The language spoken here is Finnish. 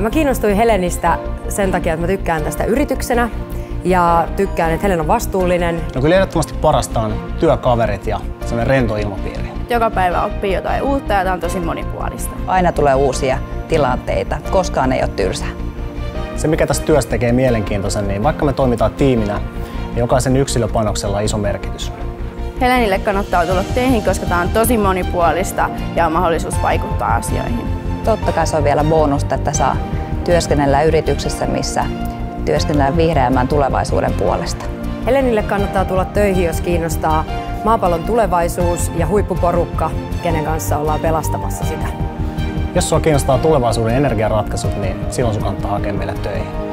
Mä kiinnostuin Helenistä sen takia, että mä tykkään tästä yrityksenä ja tykkään, että Helen on vastuullinen. No kyllä ehdottomasti parasta on työkaverit ja sellainen rento ilmapiiri. Joka päivä oppii jotain uutta ja tämä on tosi monipuolista. Aina tulee uusia tilanteita, koskaan ei ole tylsää. Se mikä tästä työstä tekee mielenkiintoisen, niin vaikka me toimitaan tiiminä, niin jokaisen yksilöpanoksella on iso merkitys. Helenille kannattaa tulla teihin, koska tämä on tosi monipuolista ja on mahdollisuus vaikuttaa asioihin. Totta kai se on vielä bonusta, että saa työskennellä yrityksessä, missä työskennellään vihreämmän tulevaisuuden puolesta. Helenille kannattaa tulla töihin, jos kiinnostaa maapallon tulevaisuus ja huippuporukka, kenen kanssa ollaan pelastamassa sitä. Jos sinua kiinnostaa tulevaisuuden energiaratkaisut, niin silloin sinun kannattaa hakea meille töihin.